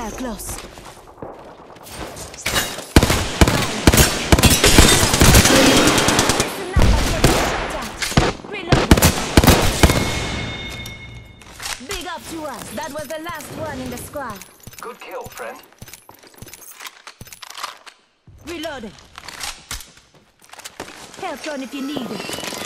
Hostile close. Big up to us. That was the last one in the squad. Good kill, friend. Reloading. Help run if you need it.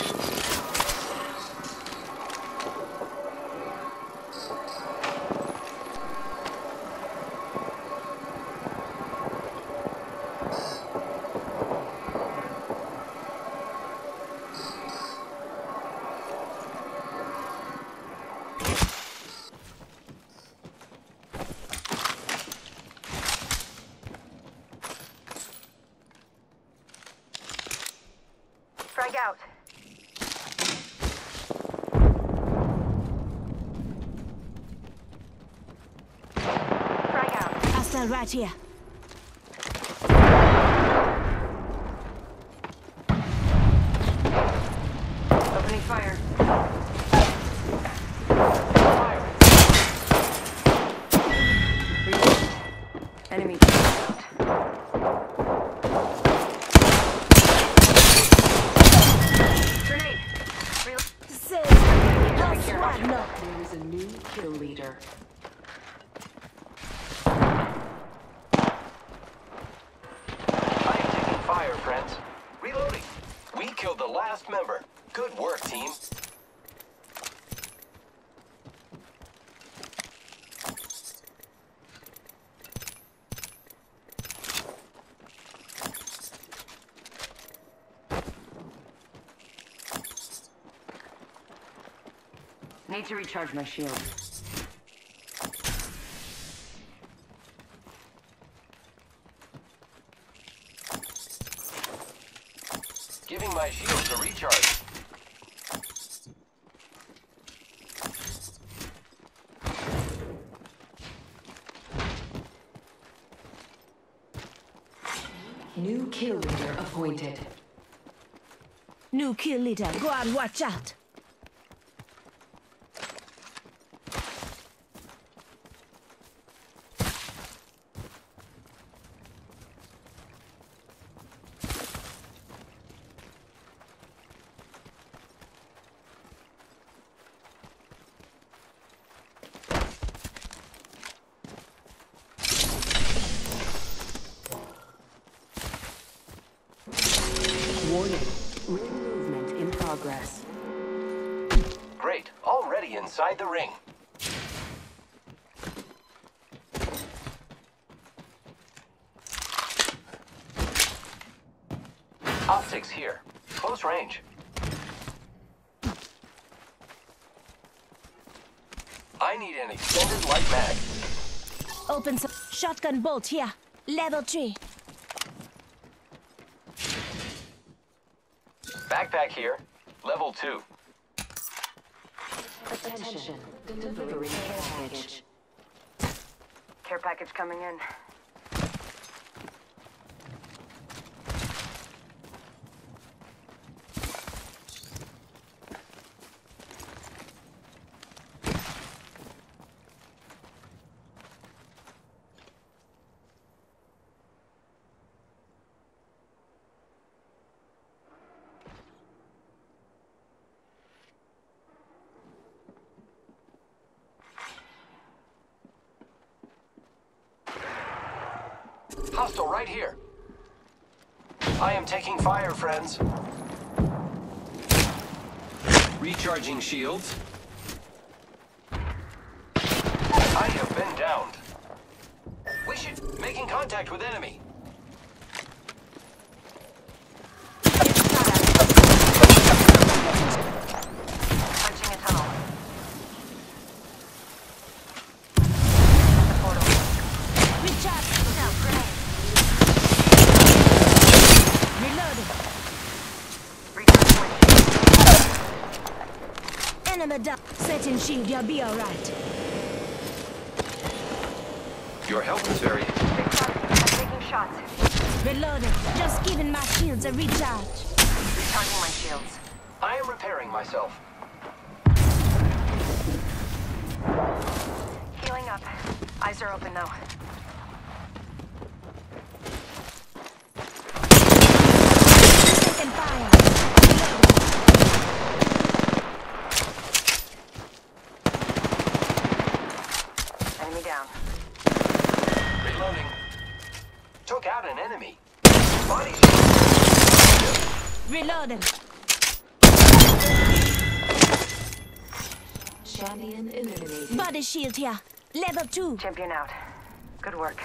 Hostile right here. Opening. Fire. Need to recharge my shield. Giving my shield to recharge. New kill leader appointed. New kill leader. Go on, watch out. Warning. Ring movement in progress. Great. Already inside the ring. Optics here. Close range. I need an extended light mag. Open some shotgun bolt here. Level 3. Backpack here. Level 2. Attention. Delivering care package. Care package coming in. Hostile right here. I am taking fire, friends. Recharging shields. I have been downed. We should... Making contact with enemy. Punching a tunnel. The portal. Recharge. No, grenade. Reloading. Recharging my shield. Enemy down. Setting shield. You'll be alright. Your health is very... Big. I'm taking shots. Reloading. Just giving my shields a recharge. Recharging my shields. I am repairing myself. Healing up. Eyes Eyes are open though. Taking fire. Enemy down. Reloading. Took out an enemy. Body. Reloading. Champion eliminated. Body shield here. Level 2. Champion out. Good work.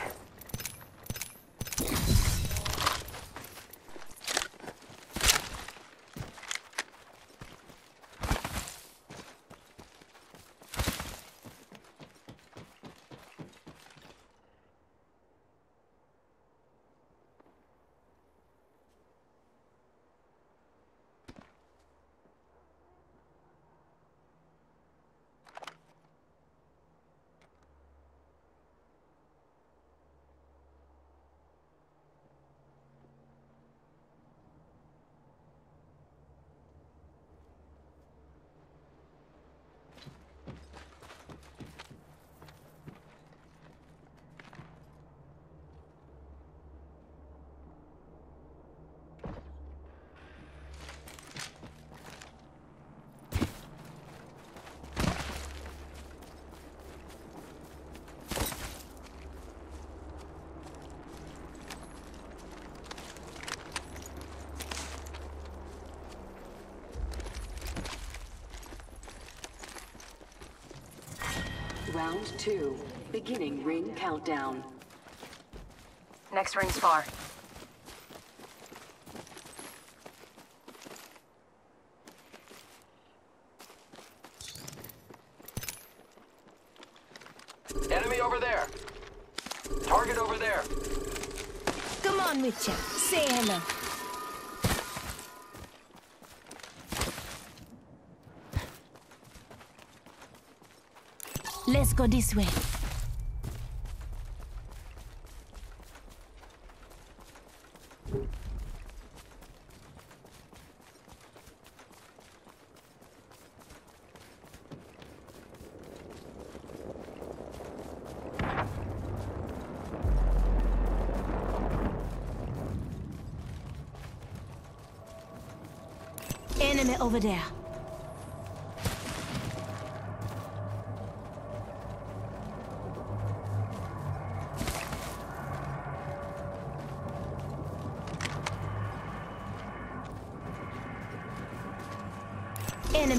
Round two. Beginning ring countdown. Next ring's far. Enemy over there. Target over there. Come on, Witcher. Say hello. Let's go this way. Enemy over there.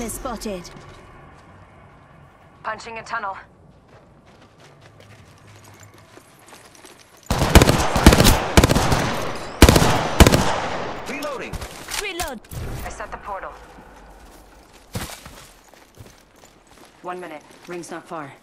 Enemy spotted. Punching a tunnel. Reloading. Reload. I set the portal. One minute. Ring's not far.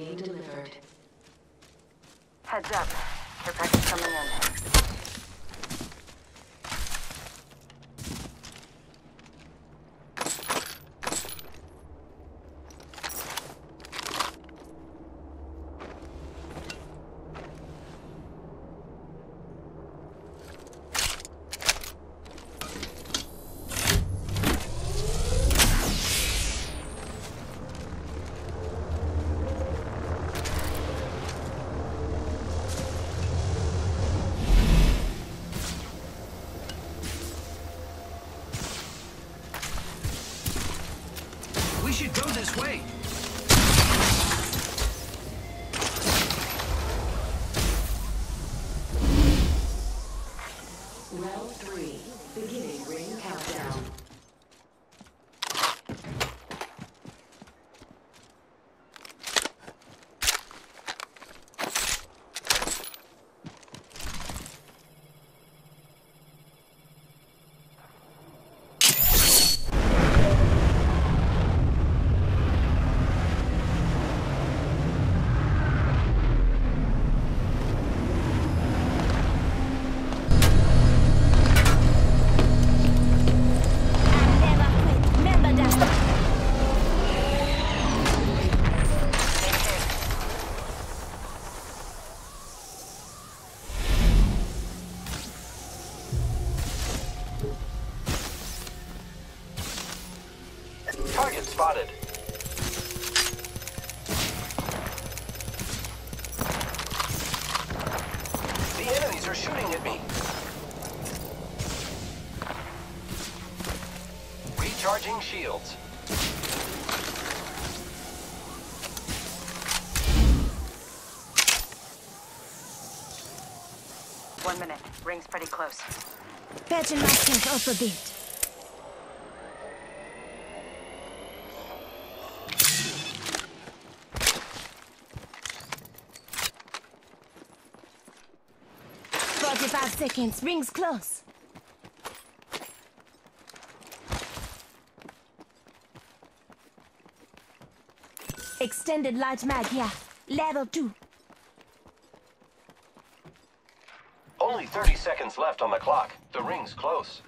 Being delivered. Heads up. Package coming in. Should spotted. The enemies are shooting at me. Recharging shields. One minute. Ring's pretty close. Patching myself up a bit. Forty-five seconds. Rings close. Extended light mag here. Level two. Only 30 seconds left on the clock. The ring's close.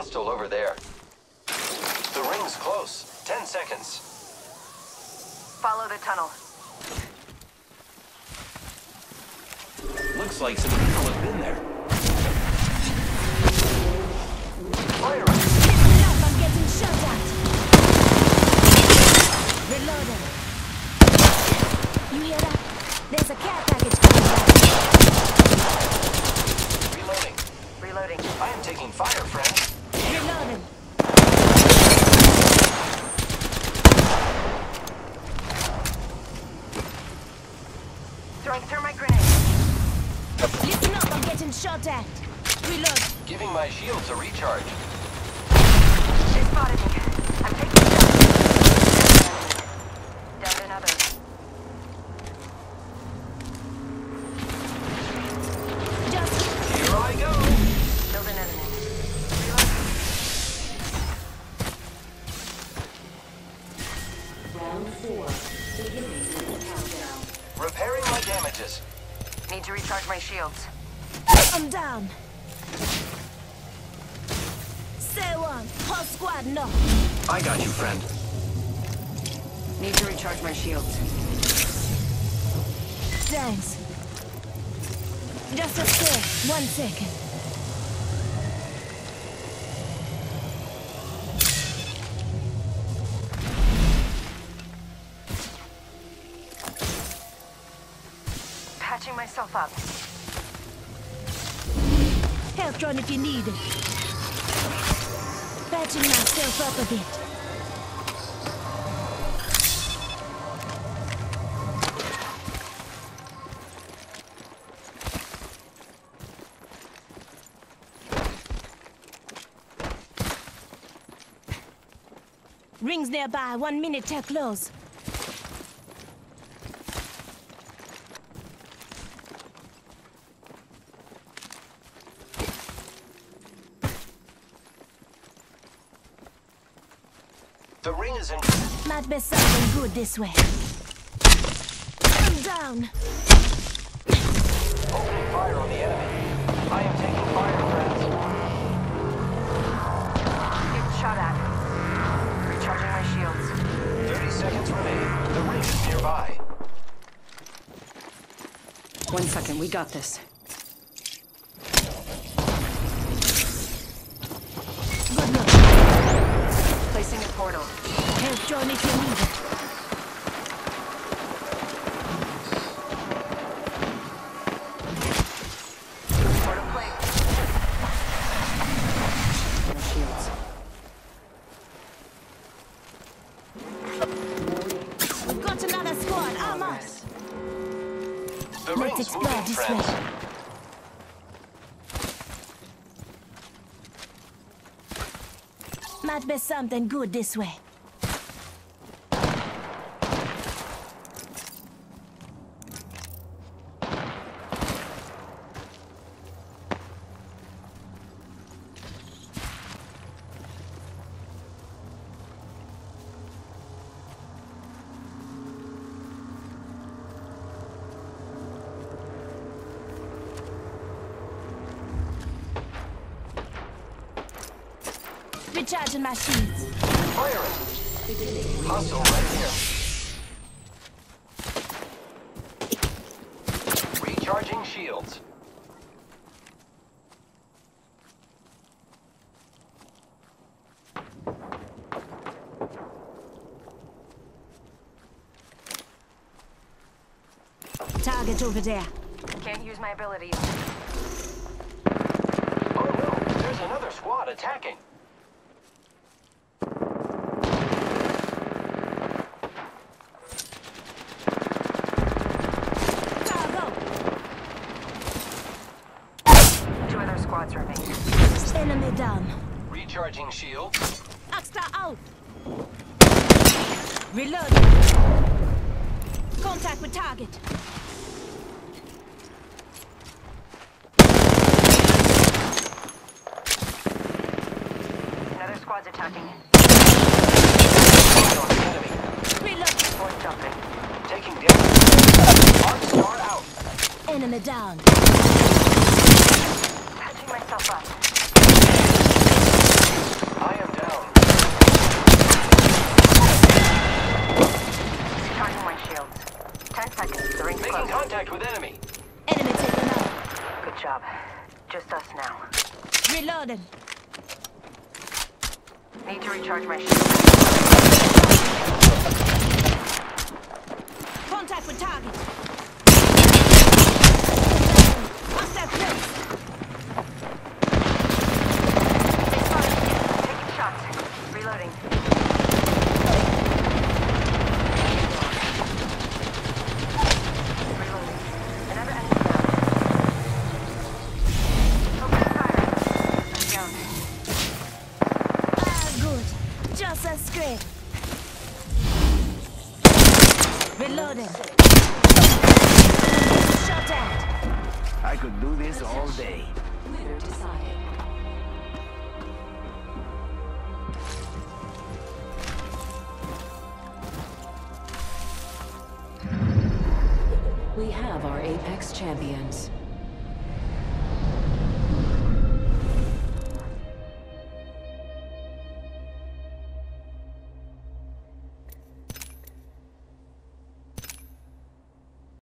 Hostile over there. The ring's close. 10 seconds. Follow the tunnel. Looks like some people have been there. Fire! Listen up, I'm getting shot at. Reloading. You hear that? There's a care package coming back. Reloading. Reloading. I am taking fire, friend. Reloading. Throwing thermite grenade. Listen up, I'm getting shot at. Reload. Giving my shields a recharge. They spotted me. I'm taking shots. Down another. Just Here I go. Killed an enemy. Reloading. Round four. Beginning countdown. Repairing my damages. Need to recharge my shields. I'm down. Say one. Whole squad, no. I got you, friend. Need to recharge my shields. Thanks. Just a sec. One second. Patching myself up. Drone if you need it. Patching myself up a bit. Rings nearby, one minute till close. The ring is in. Might be something good this way. I'm down. Opening fire on the enemy. I am taking fire, friends. Getting shot at. Recharging my shields. 30 seconds remain. The ring is nearby. One second, we got this. We've got another squad. Arm us. Let's explore this way. Might be something good this way. Recharging my shields. Firing. Hostile right here. Recharging shields. Target over there. Can't use my abilities. Oh no, there's another squad attacking. Cargo! Two other squads remain. Enemy down. Recharging shields. Extra out. Reload. Contact with target. Another squad's attacking. Fire on the enemy. Reload. One jumping. Taking damage. Arc star out. Enemy down. Patching myself up. I am down. Charging my shields. Ten seconds. The ring's Making close. contact with enemy. Enemy taken out. Good job. Just us now. Reloading. Need to recharge my shield. Contact with target. Just. Reloading. Shot at. I could do this all day. Winner decided. We have our Apex champions.